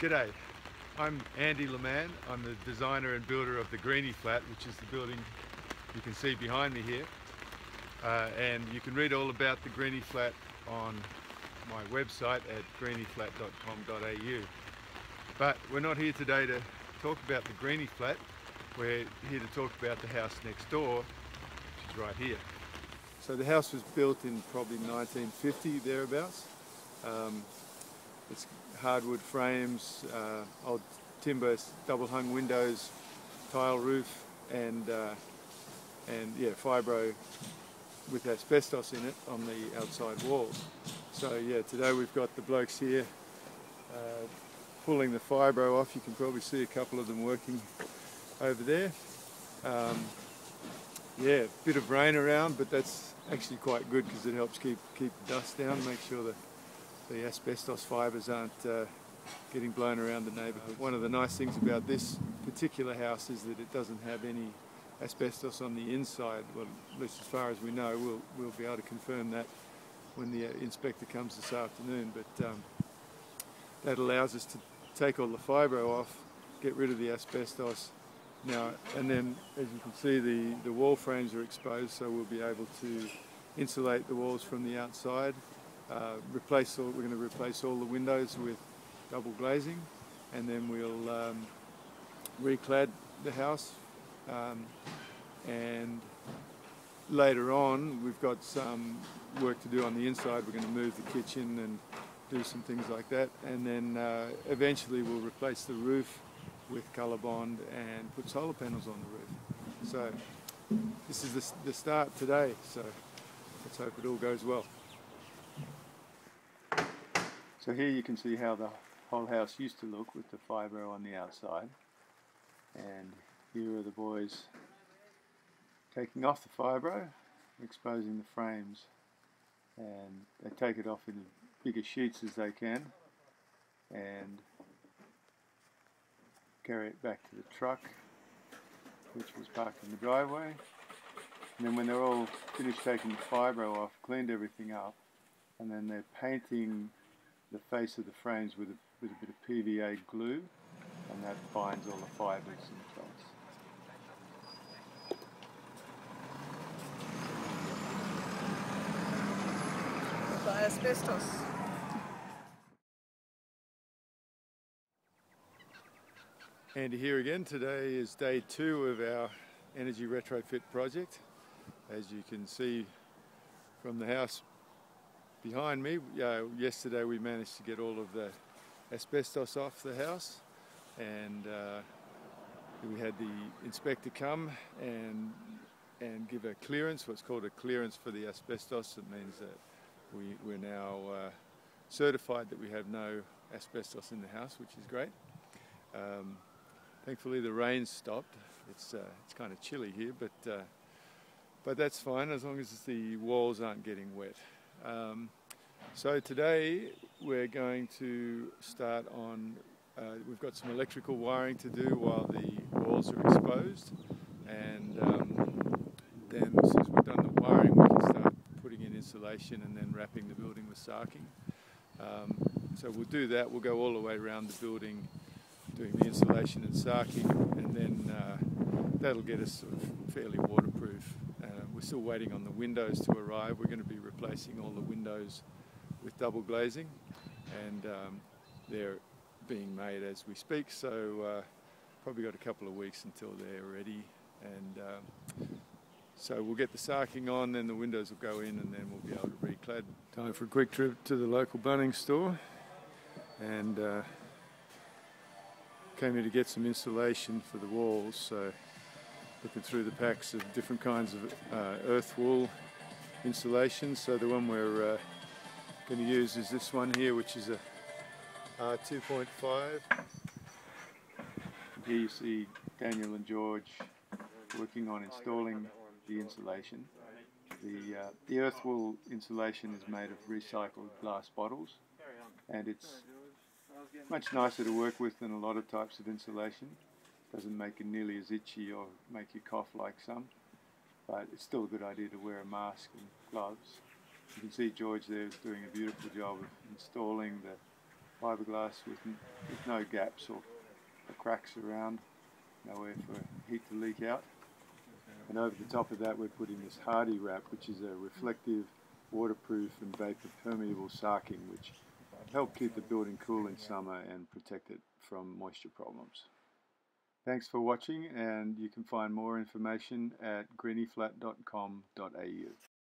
G'day, I'm Andy Lemann. I'm the designer and builder of the Greeny Flat, which is the building you can see behind me here. Uh, and you can read all about the Greeny Flat on my website at greenyflat.com.au. But we're not here today to talk about the Greeny Flat. We're here to talk about the house next door, which is right here. So the house was built in probably 1950 thereabouts. Um, it's hardwood frames, uh, old timber double hung windows, tile roof, and uh, and yeah, fibro with asbestos in it on the outside walls. So yeah, today we've got the blokes here uh, pulling the fibro off. You can probably see a couple of them working over there. Um, yeah, bit of rain around, but that's actually quite good because it helps keep keep dust down, make sure that the asbestos fibres aren't uh, getting blown around the neighbourhood. One of the nice things about this particular house is that it doesn't have any asbestos on the inside. Well, at least as far as we know, we'll, we'll be able to confirm that when the uh, inspector comes this afternoon. But um, that allows us to take all the fibro off, get rid of the asbestos. Now, and then as you can see, the, the wall frames are exposed, so we'll be able to insulate the walls from the outside. Uh, replace all, we're going to replace all the windows with double glazing, and then we'll um, reclad the house um, and later on, we've got some work to do on the inside. We're going to move the kitchen and do some things like that. And then uh, eventually we'll replace the roof with Colorbond and put solar panels on the roof. So this is the, the start today. So let's hope it all goes well. So here you can see how the whole house used to look with the fibro on the outside. And here are the boys taking off the fibro, exposing the frames, and they take it off in bigger sheets as they can and carry it back to the truck which was parked in the driveway and then when they're all finished taking the fibro off, cleaned everything up and then they're painting the face of the frames with a, with a bit of PVA glue and that binds all the fibres in place. asbestos. Andy here again. Today is day two of our energy retrofit project. As you can see from the house behind me, uh, yesterday we managed to get all of the asbestos off the house and uh, we had the inspector come and and give a clearance, what's called a clearance for the asbestos. It means that we, we're now uh, certified that we have no asbestos in the house, which is great. Um, thankfully, the rain stopped. It's, uh, it's kind of chilly here, but, uh, but that's fine as long as the walls aren't getting wet. Um, so today we're going to start on, uh, we've got some electrical wiring to do while the walls are exposed and um, then as we've done the wiring we can start putting in insulation and then wrapping the building with sarking. Um, so we'll do that. We'll go all the way around the building doing the insulation and sarking and then uh, that'll get us sort of fairly waterproof. Uh, we're still waiting on the windows to arrive. We're going to be replacing all the windows with double glazing and um, they're being made as we speak so uh, probably got a couple of weeks until they're ready and um, so we'll get the sarking on, then the windows will go in, and then we'll be able to reclad. Time for a quick trip to the local Bunnings store, and uh, came here to get some insulation for the walls. So looking through the packs of different kinds of uh, Earthwool insulation. So the one we're uh, going to use is this one here, which is a R2.5. Here you see Daniel and George working on installing the insulation. The, uh, the Earthwool insulation is made of recycled glass bottles and it's much nicer to work with than a lot of types of insulation. Doesn't make it nearly as itchy or make you cough like some, but it's still a good idea to wear a mask and gloves. You can see George there is doing a beautiful job of installing the fiberglass with, with no gaps or, cracks around, nowhere for heat to leak out. And over the top of that, we're putting this HardieWrap, which is a reflective, waterproof, and vapor permeable sarking, which help keep the building cool in summer and protect it from moisture problems. Thanks for watching, and you can find more information at greenyflat.com.au.